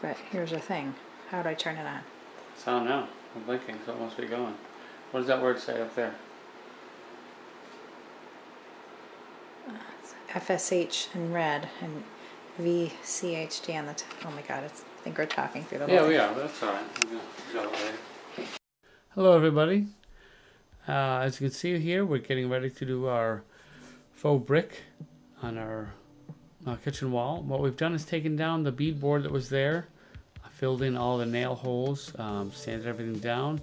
But here's the thing. How do I turn it on? So I don't know. I'm blinking, so it must be going. What does that word say up there? FSH in red and VCHD on the top. Oh my god, it's, I think we're talking through the whole Yeah, thing. we are. but That's all right. We got- we got it later. Hello, everybody. Uh, as you can see here, we're getting ready to do our faux brick on our uh, kitchen wall. What we've done is taken down the beadboard that was there, filled in all the nail holes, um, sanded everything down,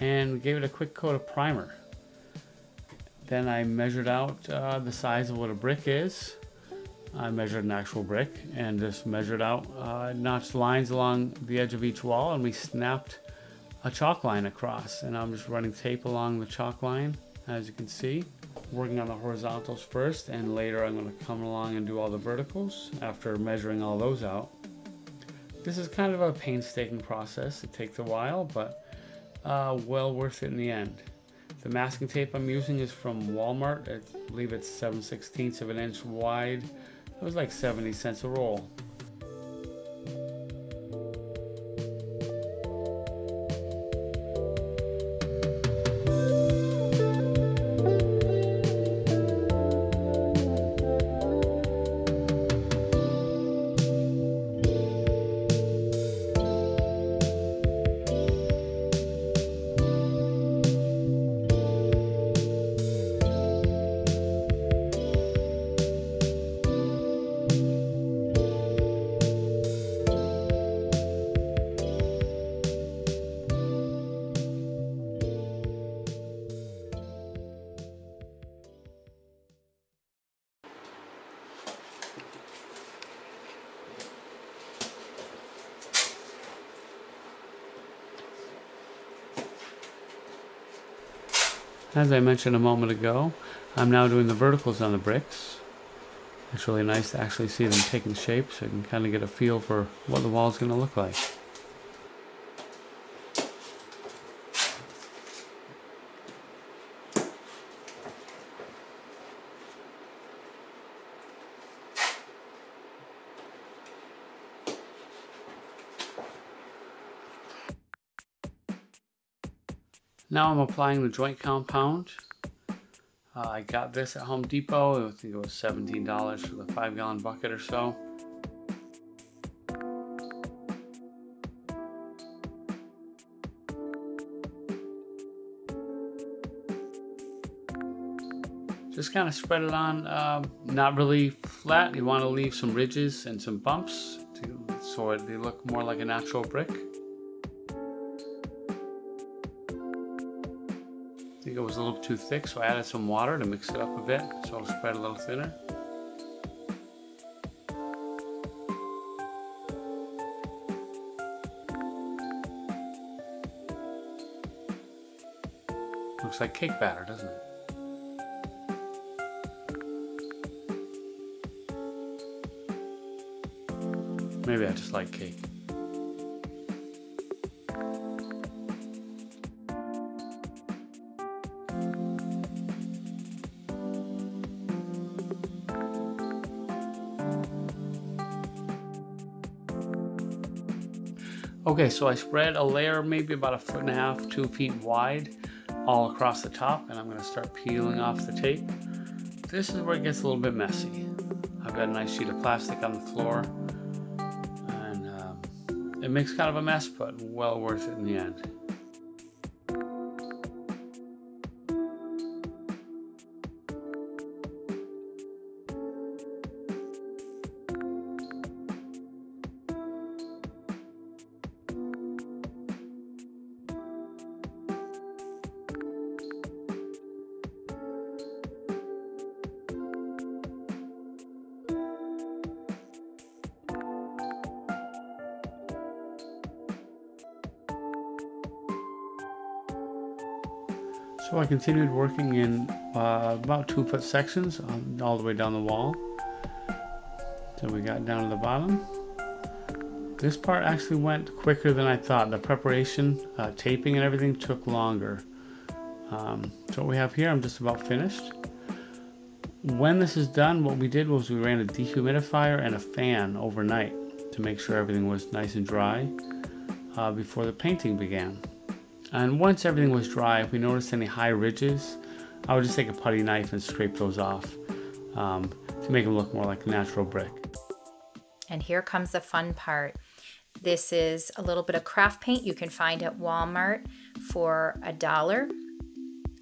and gave it a quick coat of primer. Then I measured out uh, the size of what a brick is. I measured an actual brick and just measured out, uh, notched lines along the edge of each wall, and we snapped a chalk line across. And I'm just running tape along the chalk line, as you can see. Working on the horizontals first, and later I'm going to come along and do all the verticals after measuring all those out. This is kind of a painstaking process. It takes a while, but uh, well worth it in the end. The masking tape I'm using is from Walmart. I believe it's 7 16ths of an inch wide. It was like 70 cents a roll. As I mentioned a moment ago, I'm now doing the verticals on the bricks. It's really nice to actually see them taking shape so you can kind of get a feel for what the wall is going to look like. Now I'm applying the joint compound. Uh, I got this at Home Depot. I think it was $17 for the five gallon bucket or so. Just kind of spread it on, um, not really flat. You want to leave some ridges and some bumps to, so it, they look more like a natural brick. Was a little too thick, so I added some water to mix it up a bit so it'll spread a little thinner. Looks like cake batter, doesn't it? Maybe I just like cake. Okay, so I spread a layer maybe about a foot and a half, two feet wide, all across the top, and I'm gonna start peeling off the tape. This is where it gets a little bit messy. I've got a nice sheet of plastic on the floor, and um, it makes kind of a mess, but well worth it in the end. So I continued working in uh, about two foot sections um, all the way down the wall. So we got down to the bottom. This part actually went quicker than I thought. The preparation, uh, taping and everything took longer. Um, so what we have here, I'm just about finished. When this is done, what we did was we ran a dehumidifier and a fan overnight to make sure everything was nice and dry uh, before the painting began. And once everything was dry, if we noticed any high ridges, I would just take a putty knife and scrape those off um, to make them look more like natural brick. And here comes the fun part. This is a little bit of craft paint you can find at Walmart for a dollar.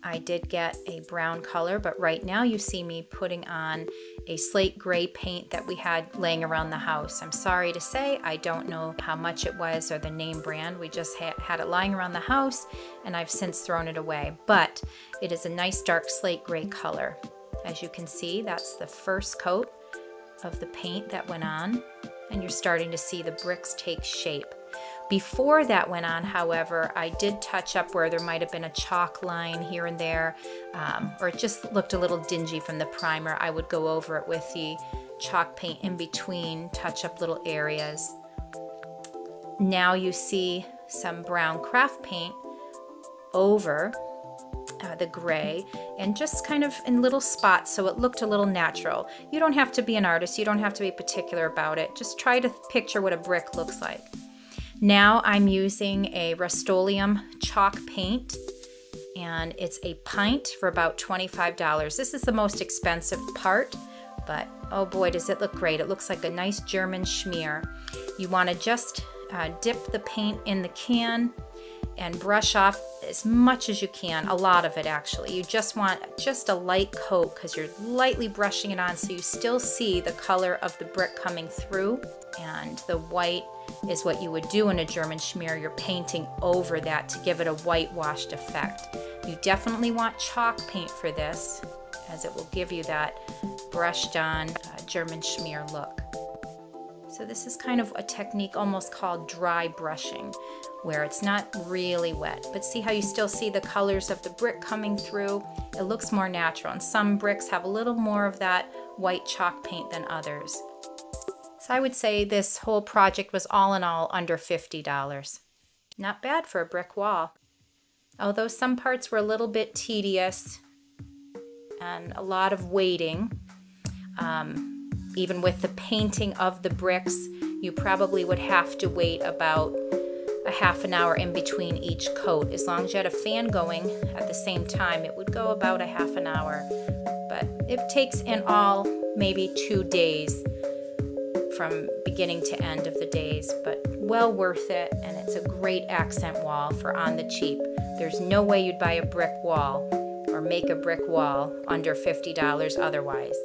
I did get a brown color, but right now you see me putting on a slate gray paint that we had laying around the house. I'm sorry to say, I don't know how much it was or the name brand. We just ha had it lying around the house and I've since thrown it away. But it is a nice dark slate gray color. As you can see, that's the first coat of the paint that went on and you're starting to see the bricks take shape. Before that went on, however, I did touch up where there might have been a chalk line here and there, um, or it just looked a little dingy from the primer. I would go over it with the chalk paint in between, touch up little areas. Now you see some brown craft paint over uh, the gray and just kind of in little spots so it looked a little natural. You don't have to be an artist, you don't have to be particular about it. Just try to picture what a brick looks like. Now I'm using a Rust-Oleum chalk paint and it's a pint for about $25. This is the most expensive part, but oh boy, does it look great. It looks like a nice German schmear. You want to just uh, dip the paint in the can and brush off as much as you can, a lot of it actually. You just want just a light coat because you're lightly brushing it on so you still see the color of the brick coming through and the white is what you would do in a German schmear. You're painting over that to give it a whitewashed effect. You definitely want chalk paint for this as it will give you that brushed on uh, German schmear look. So this is kind of a technique almost called dry brushing, where it's not really wet. But see how you still see the colors of the brick coming through? It looks more natural, and some bricks have a little more of that white chalk paint than others. So I would say this whole project was all in all under $50. Not bad for a brick wall. Although some parts were a little bit tedious and a lot of waiting, um, even with the painting of the bricks, you probably would have to wait about a half an hour in between each coat. As long as you had a fan going at the same time, it would go about a half an hour. But it takes in all maybe two days from beginning to end of the days, but well worth it. And it's a great accent wall for on the cheap. There's no way you'd buy a brick wall or make a brick wall under $50 otherwise.